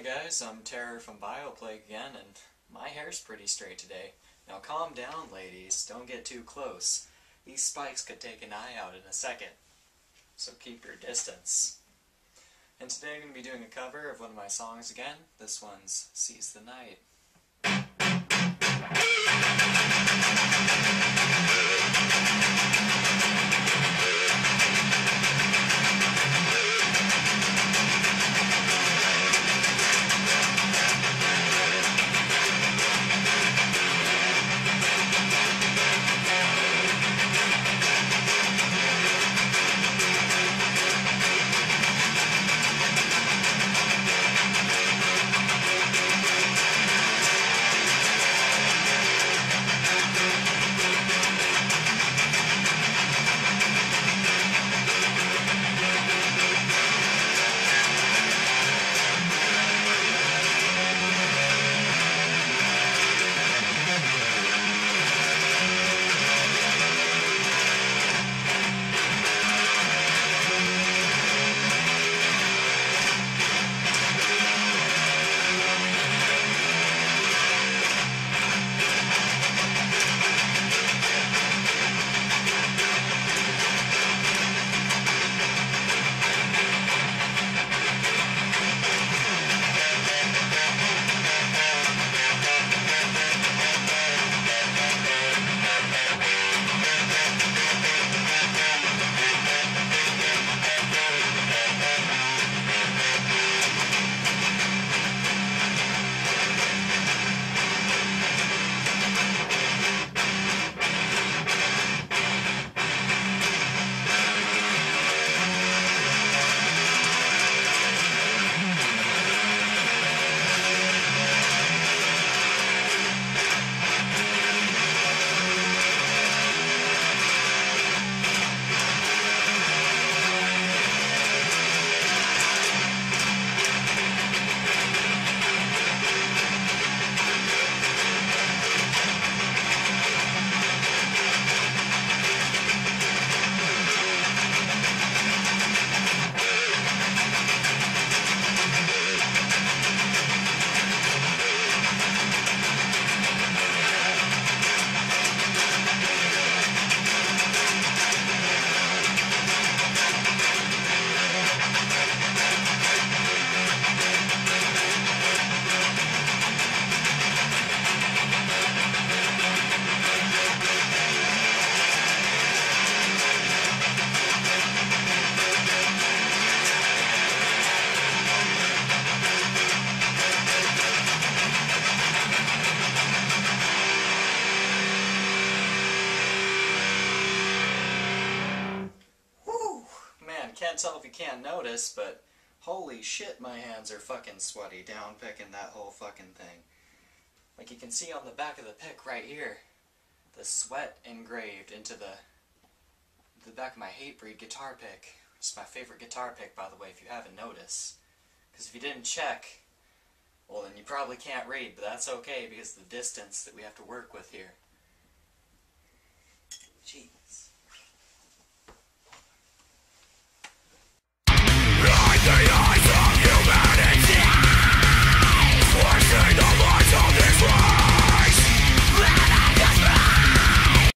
Hey guys, I'm Terror from Bioplague again, and my hair's pretty straight today. Now calm down, ladies. Don't get too close. These spikes could take an eye out in a second. So keep your distance. And today I'm going to be doing a cover of one of my songs again. This one's Seize the Night. Can't tell if you can't notice, but holy shit, my hands are fucking sweaty down picking that whole fucking thing. Like you can see on the back of the pick right here, the sweat engraved into the the back of my Hatebreed guitar pick. It's my favorite guitar pick, by the way, if you haven't noticed. Because if you didn't check, well then you probably can't read, but that's okay because the distance that we have to work with here.